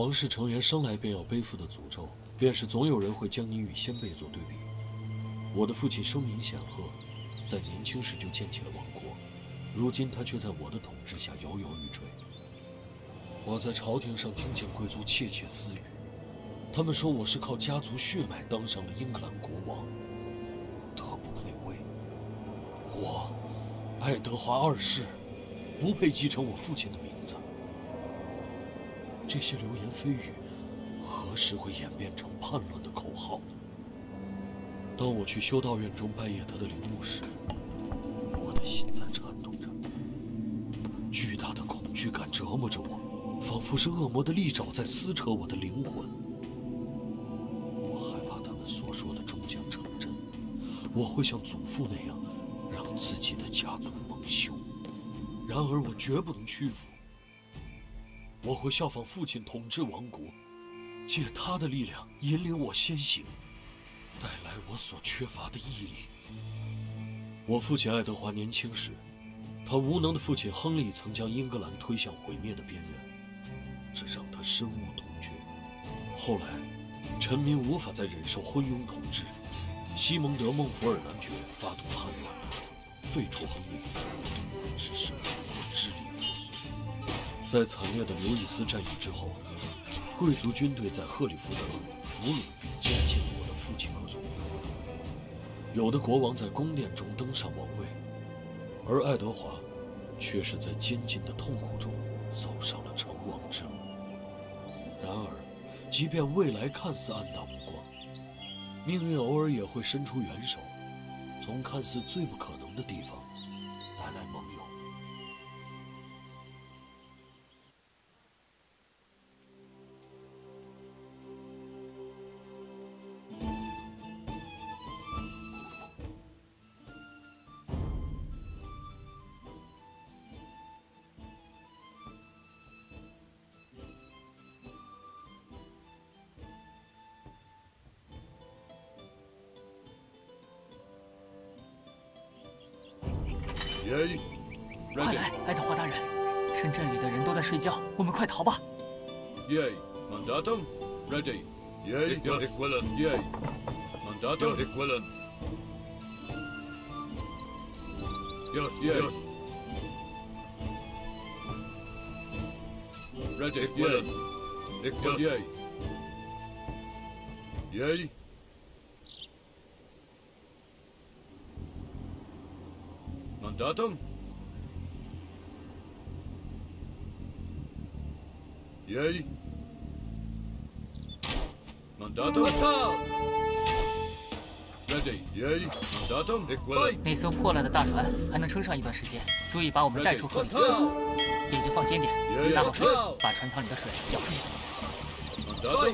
王室成员生来便要背负的诅咒，便是总有人会将你与先辈做对比。我的父亲声名显赫，在年轻时就建起了王国，如今他却在我的统治下摇摇欲坠。我在朝廷上听见贵族窃窃私语，他们说我是靠家族血脉当上了英格兰国王，德不配位。我，爱德华二世，不配继承我父亲的名。这些流言蜚语，何时会演变成叛乱的口号？当我去修道院中拜谒他的陵墓时，我的心在颤动着，巨大的恐惧感折磨着我。仿佛是恶魔的利爪在撕扯我的灵魂。我害怕他们所说的终将成真，我会像祖父那样，让自己的家族蒙羞。然而我绝不能屈服。我会效仿父亲统治王国，借他的力量引领我先行，带来我所缺乏的毅力。我父亲爱德华年轻时，他无能的父亲亨利曾将英格兰推向毁灭的边缘。这让他深恶痛绝。后来，臣民无法再忍受昏庸统治，西蒙德·孟福尔男爵发动叛乱，废除亨利，只是我支离破碎。在惨烈的刘易斯战役之后，贵族军队在赫里福德俘虏并监禁了我的父亲和祖父。有的国王在宫殿中登上王位，而爱德华，却是在监禁的痛苦中走上了成王之路。然而，即便未来看似暗淡无光，命运偶尔也会伸出援手，从看似最不可能的地方快来，爱德华大人！趁镇里的人都在睡觉，我们快逃吧！Yay, mandatum, ready. Yay, yes. Equivalent. Yay, Yay. Mandatum? Mandatum? Ready. Yay. Mandatum? Equivalent. 那艘破烂的大船还能撑上一段时间，足以把我们带出河里。眼睛放尖点，拿好水，把船舱里的水舀出去。Mandatum?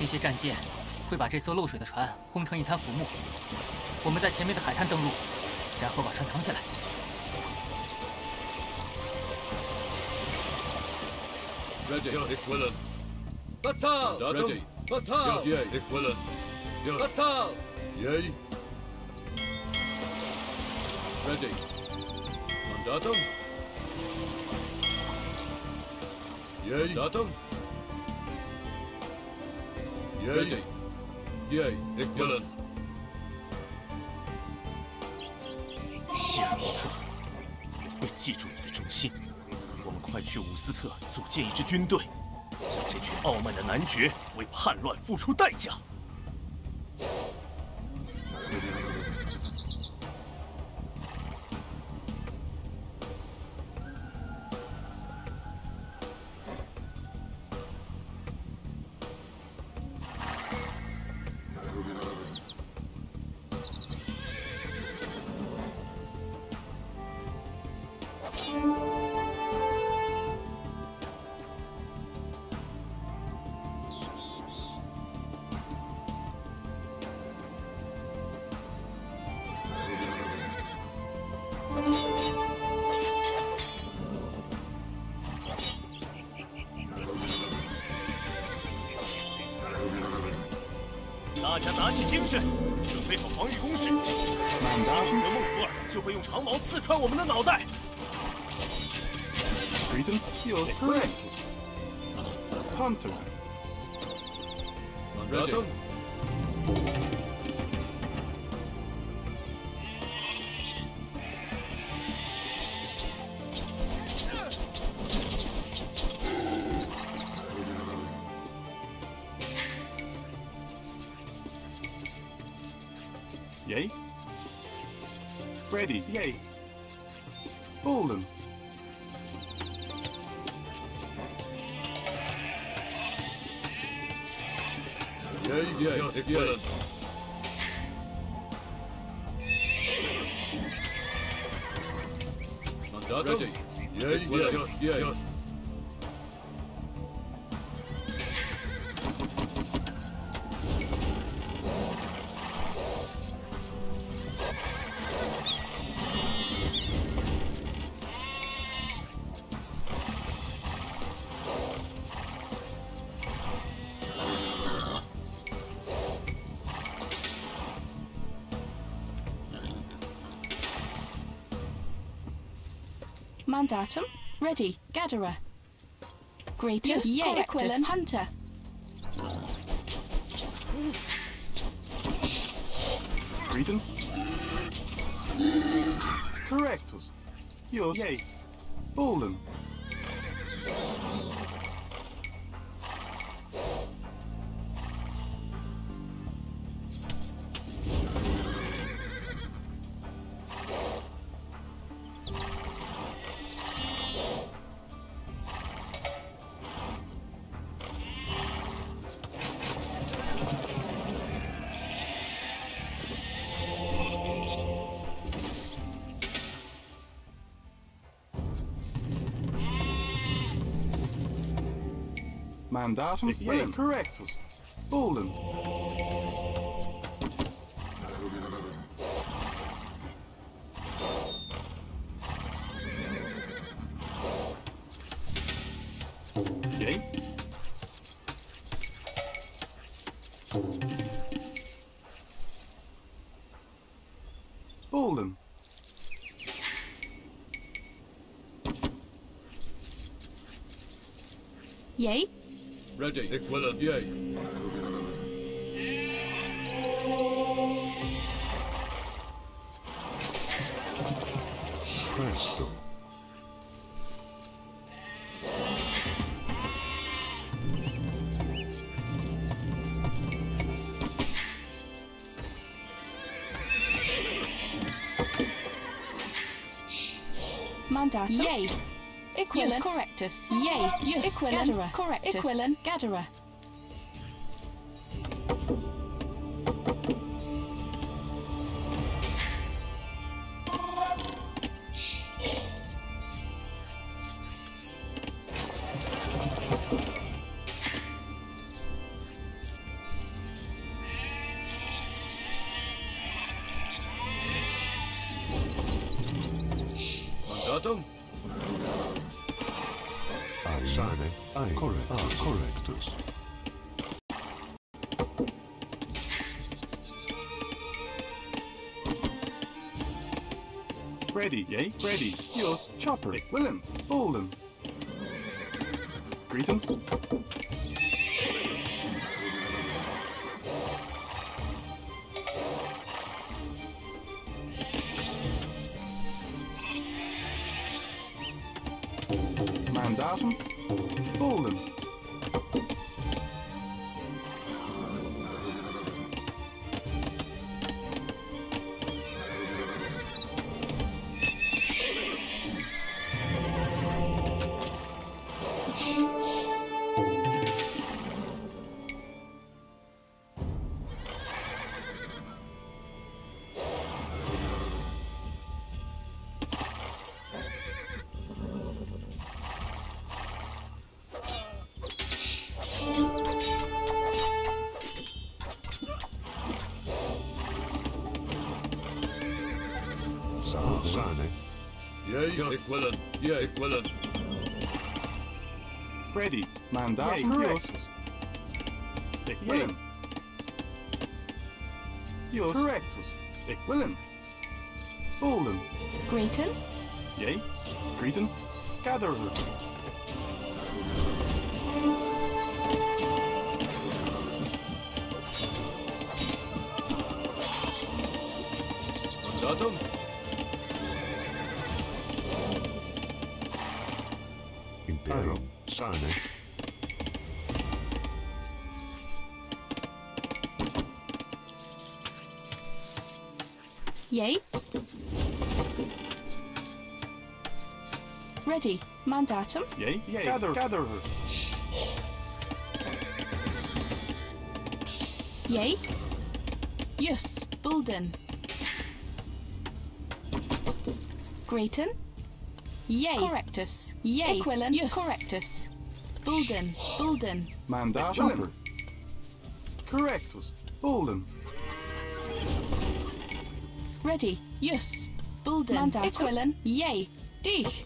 那些战舰会把这艘漏水的船轰成一滩浮木。我们在前面的海滩登陆，然后把船藏起来。Ready, equivalent. Battle. Ready. Battle. Yeah, equivalent. Battle. Yay. Ready. Mandatum. Yay. Mandatum. Yay. Yay. Equivalent. 杰尔莫特，为记住你的忠心，我们快去伍斯特组建一支军队，让这群傲慢的男爵为叛乱付出代价。家打起精神，准备好防御攻势。希望德孟福尔就会用长矛刺穿我们的脑袋。Freedom? Yours correct. Hunter. Mandatum. Gel gel gel. Mandatum? Ready. Yes, yes, yes. yes. Mandatum, ready. Gatherer. Greatus, Yes, Correctus, Correctus. Hunter. Freedom? Correctus. Yours. Yay. Bolden. Mandatum? Yay. Correctus. Bolden. Ready. Equivalent. Yay. Presto. Mandatum. Yay. Equilin. Correctus. Yay. Yes. Gatherer. Correctus. Equilin. Gatherer. Ready, yay? Ready. Yours. Chopper. Willem. Bolden. Greetum. Mandatum. Bolden. Yay, equivalent. Ready. Mandatum. Yay, Yours. correctus. Willem. Ios. Correctus. Equilin. Bolden. Grayton, Yea. Cretan. Gather. Mandatum. Imperium Sane. yay. Ready, mandatum, Yay. Yea. Gather. Gather. yay. Yes. Bulden. Grayton, yay. Correctus, yay. Equilin, Yus. Correctus. Bulden, Bulden. Mandatum. Correctus. Bolden. Ready, Yus. Bulden, mandatum. Equilin, yay. Dich.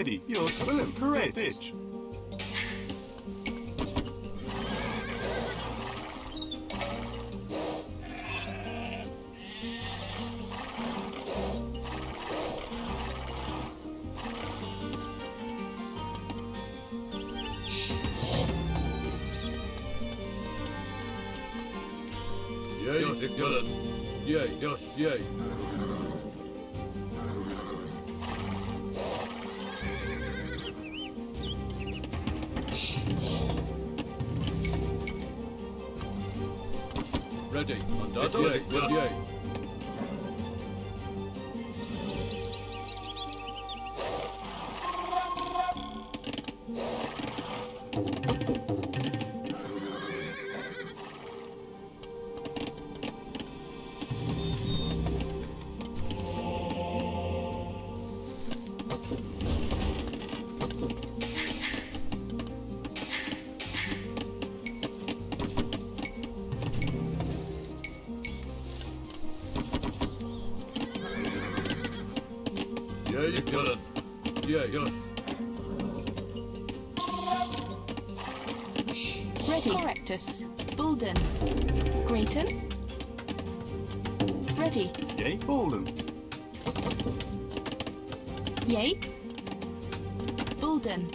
Ready. Ios. Willem. Correct. Ditch. Yea. Equilin. Yea. Yes. That's what Yea. Yea. Yea. Equilin. Yea. Yes. Ready, Correctus. Bulden. Grayton. Ready, Yea. Bolden. yay. Bulden.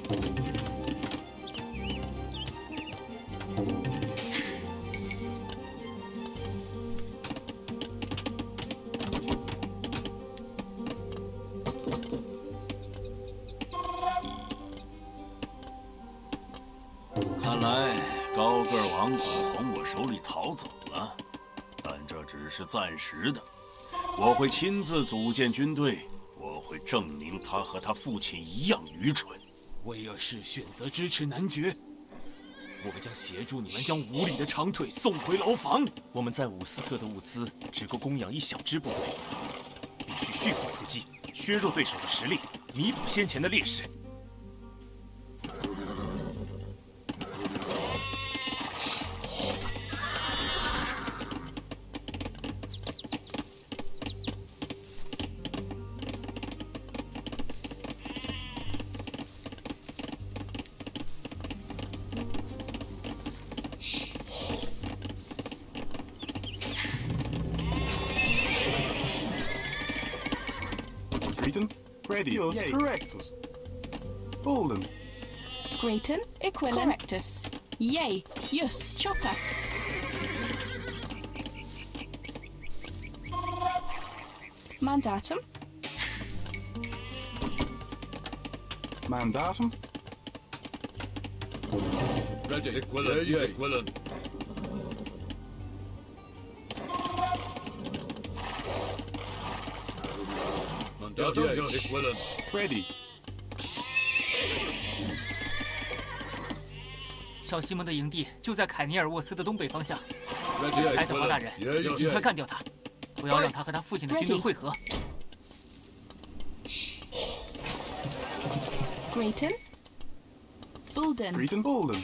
是暂时的。我会亲自组建军队，我会证明他和他父亲一样愚蠢。威尔士选择支持男爵，我们将协助你们将无礼的长腿送回牢房。我们在伍斯特的物资只够供养一小支部队，必须迅速出击，削弱对手的实力，弥补先前的劣势。Ready. Ios correctus. Bolden. Grayton, Equilin, Correctus. Yay, Yes, Chopper. Mandatum, Mandatum. Ready. Equilin. Yea. Ready. 小西蒙的营地就在凯尼尔沃斯的东北方向。埃德华大人，Yea. 尽快干掉他，不要让他和他父亲的军队会合。Grayton, Bulden, Grayton Bolden.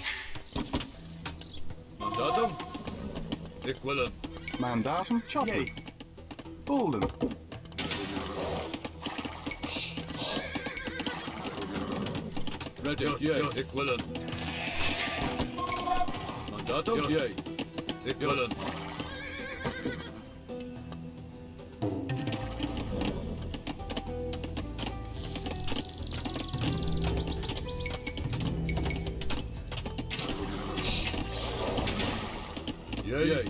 Mandatum. Equilin. Mandatum. Chopper. Bolden. Ready. Yea. Equilin. Mandatum. Yea. Equilin. Yea. Yea.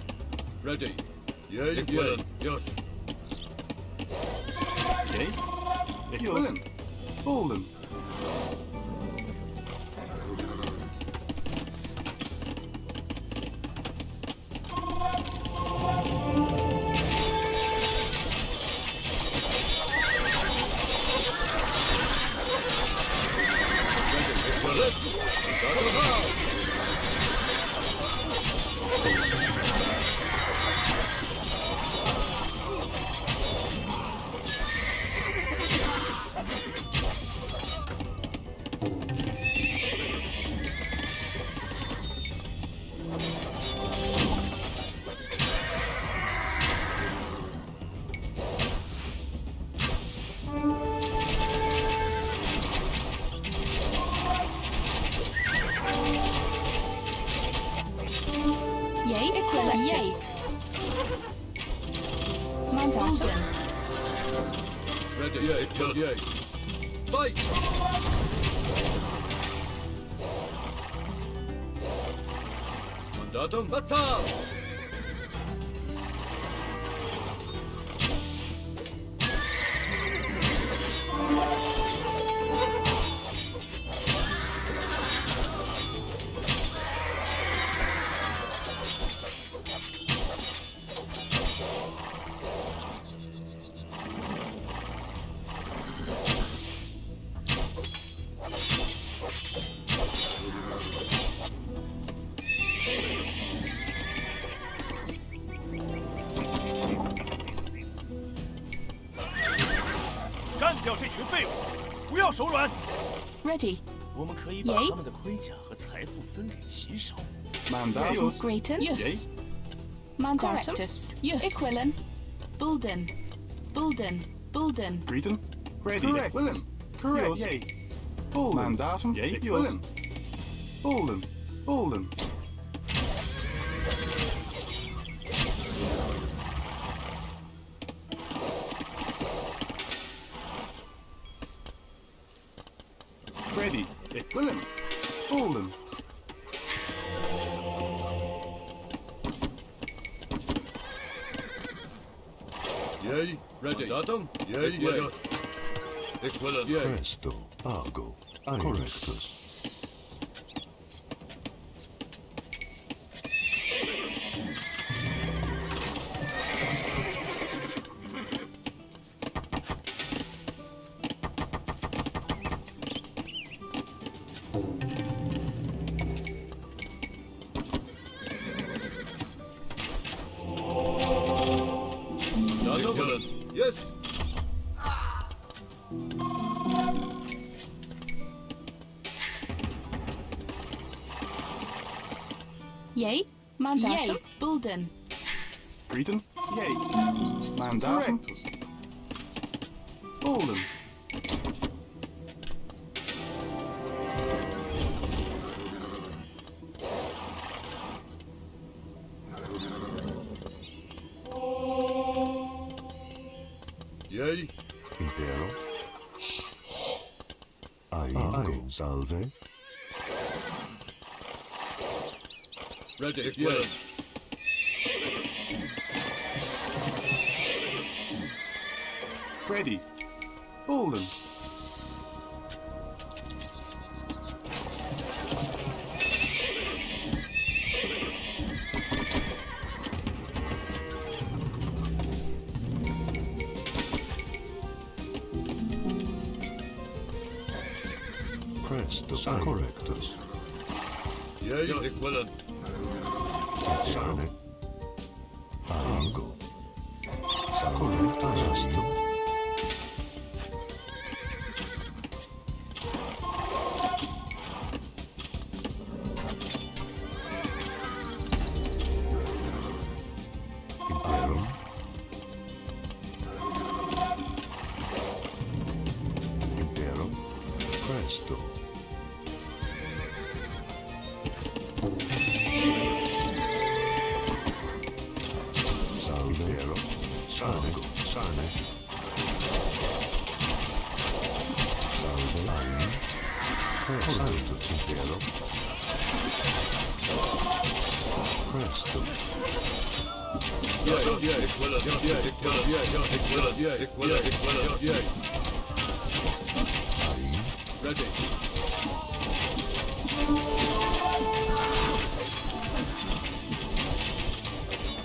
Ready. Yay, Yea. Equilin. Yes. Yay. Equilin. Bolden. 手软。 Ready, 我们可以把耶他们的盔甲和财富分给骑手。 Mandatum. Grayton, Yus. Mandatum, Yus. Equilin, Bulden, Bulden, Bulden, Grayton. Ready. Equilin. Correct. Yay. Bolden. Mandatum. Yay. Equilin. Bolden. Bolden. Presto. Argo. Correctus. Mandatum, Bulden, Grayton. Yay. Mandatum. Bolden. Yea. Impero. Ago. Salve. Ready. Willen. Ready. Bolden. Presto. Correctus. Yea, ik willen. Sane. Ago. Yea. Ai. Ready.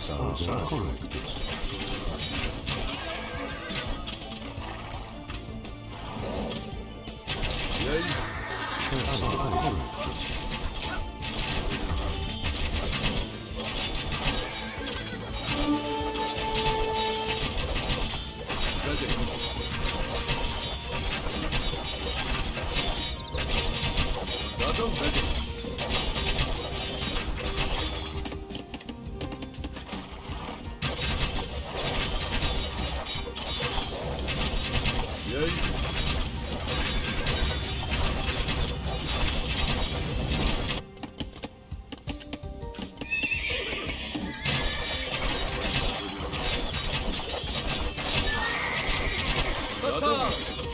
Salve. Correctus.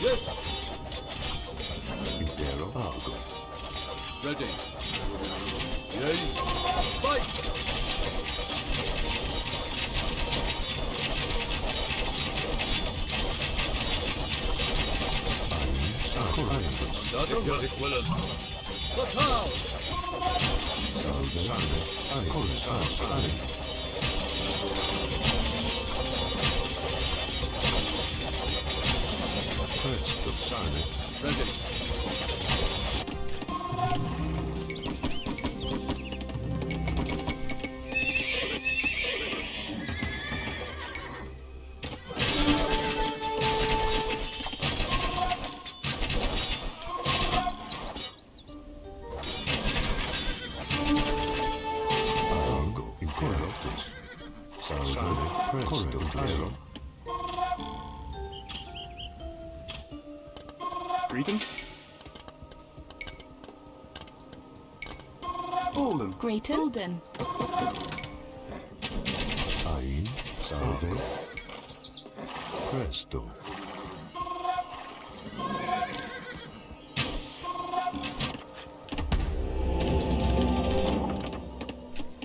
Ready. Yea, fight. Datum. Ik willen. Fatal. Salve. Salve. Ancora. Salve. Salve. Presto. Sane. Ready. Bolden. Greater. Bolden. Salve. Presto.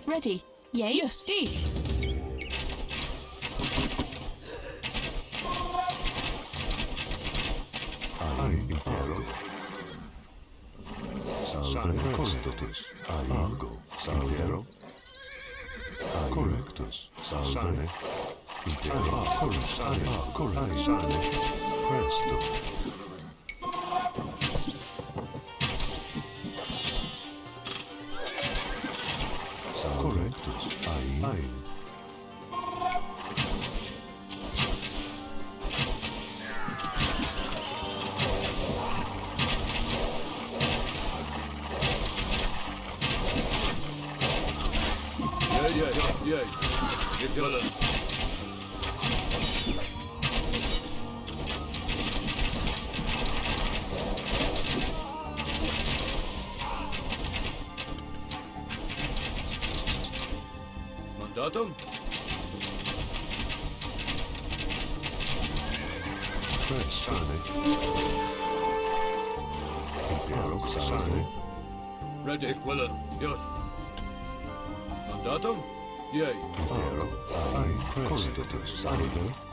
Ready. Yay. Yes. D. Ai. Impero. Salve. Correctus. Ago. Salguero. Correctus. Salve. Intero. Coruscane. Coruscane. Presto. Correctus. Ain. Ain. Mandatum? Presto. Sane. Salve. Ready, Willen. Yes. Mandatum? Yay. Impero. Ai. Prestotus.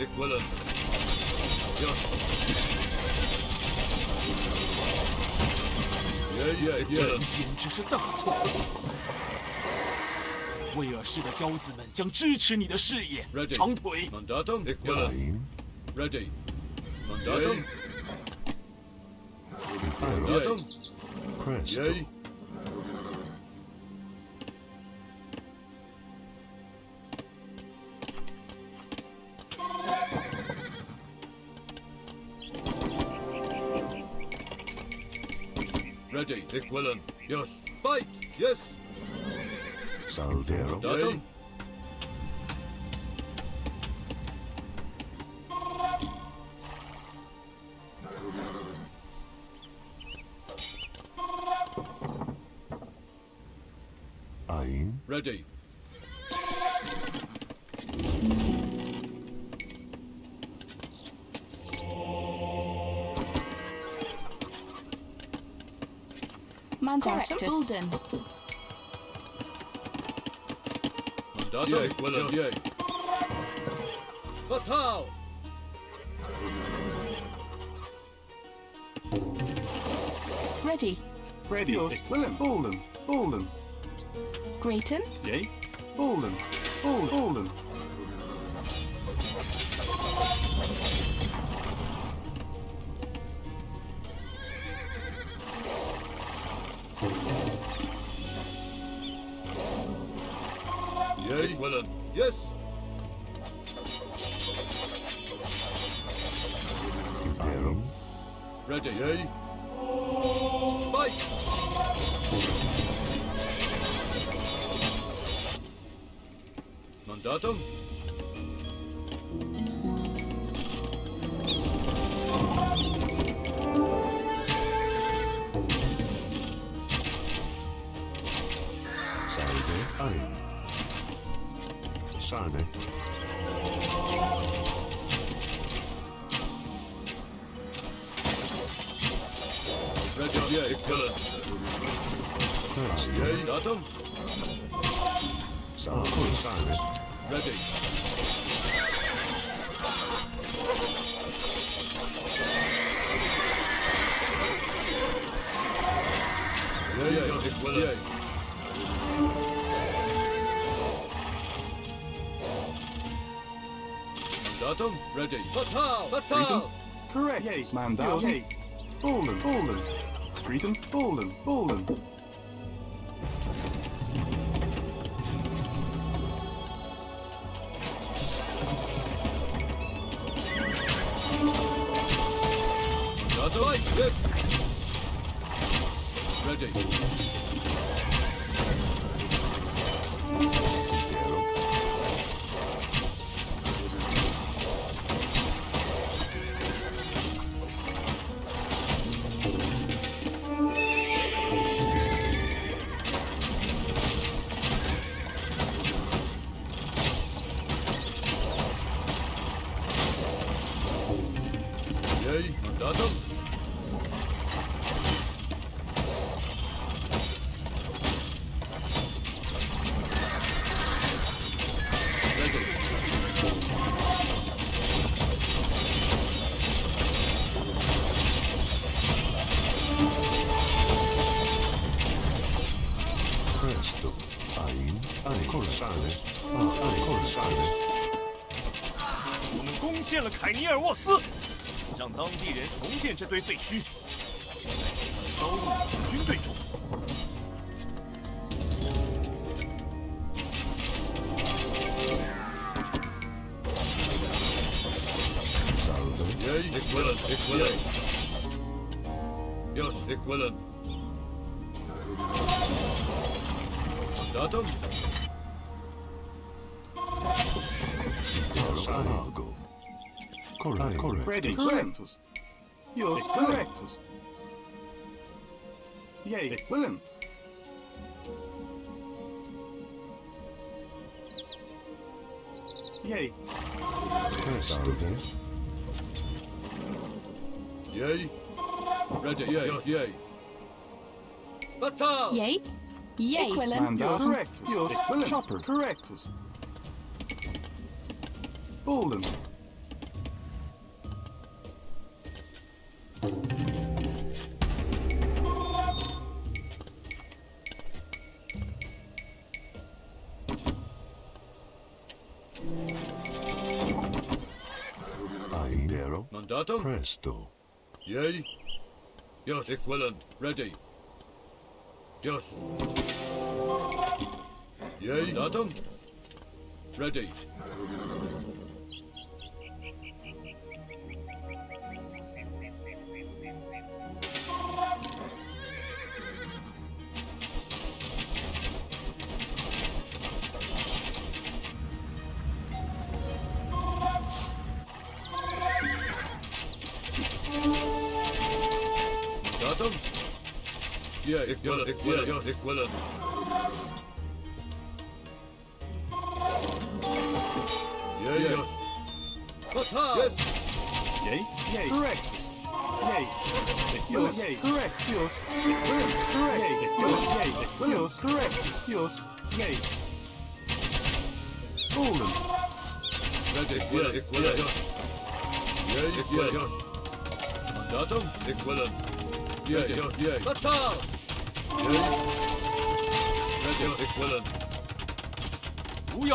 别过这简直是大错威尔士的骄子们将支持你的事业长腿。Ready, Yes. Fight. Yes. Salvero. Mandatum. Ai. Ready. Mandatum. Correctus. Bulden. Mandatum. Yay, Dikwalan. Yay. Fatal. Ready. Ready. Willen. Bolden. Bolden. Grayton. Yay. Bolden. Bolden. Bolden. Salve. Ai. Sane. Ready. Yay, Dikwalan. Presto. Yay, Mandatum. Salve. Sane. Ready. Yay, yay, Dikwalan. Yay. Mandatum. Ready. Fatal. Fatal. Correct. Yay. Mandatum. Yay. Bolden. Bolden. Cretan. Bolden. Bolden. 尼尔沃斯让当地人重建这堆废墟。收入军队中。杀 Corre. Corre. Ready. Correctus. Yours correctus. Yay. Willem. Yay. Presto. Yay. Ready. Yay. Yay. Batal. Yay. Yay. Equivalent. Yours correctus. Yours Willem. Chopper correctus. Bolden. Mandatum. Presto. Yay. Yes. Equivalent. Ready. Yes. Yay. Mandatum. Ready. Escuela, escuela, escuela.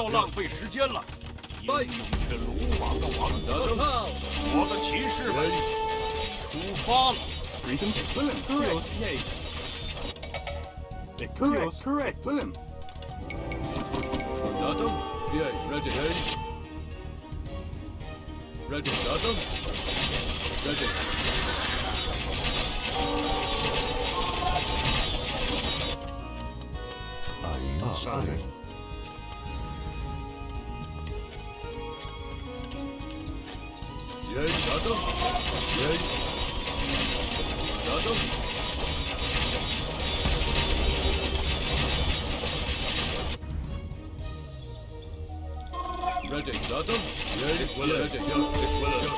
要浪费时间了，英勇却鲁莽的王子，Batal. 我的骑士们出发了。Correct. Yay. Correct. Willem. Mandatum. Yeah. Ready. Ready. Ready. Ein. Sale. Ready，Adam？Yeah，equally. Ready，yes，equally.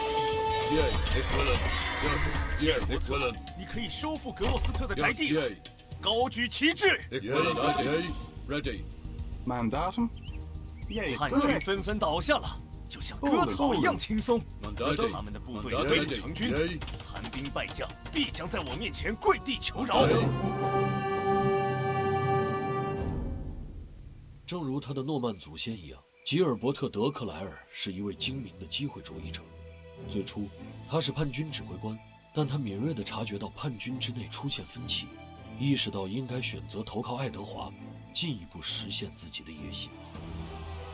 Yeah，equally. Yes，yeah，equally. 你可以收复格洛斯特的宅地了，高举旗帜，Ready，Adam？叛军纷纷倒下了，就像割草一样轻松。Mandatum. 他们的部队 Mandatum. 追成军.残兵败将必将在我面前跪地求饶。正如他的诺曼祖先一样，吉尔伯特·德克莱尔是一位精明的机会主义者。最初，他是叛军指挥官，但他敏锐地察觉到叛军之内出现分歧，意识到应该选择投靠爱德华，进一步实现自己的野心。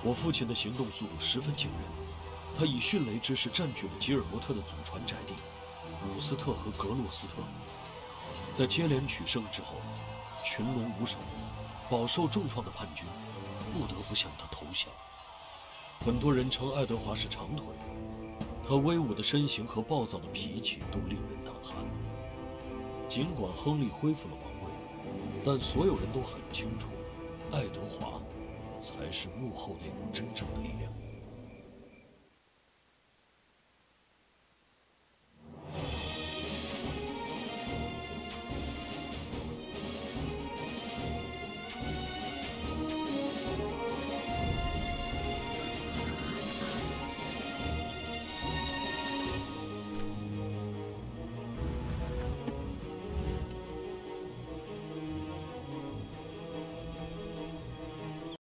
我父亲的行动速度十分惊人，他以迅雷之势占据了吉尔伯特的祖传宅地，伍斯特和格洛斯特，在接连取胜之后，群龙无首，饱受重创的叛军不得不向他投降。很多人称爱德华是长腿，他威武的身形和暴躁的脾气都令人胆寒。尽管亨利恢复了王位，但所有人都很清楚，爱德华才是幕后那股真正的力量。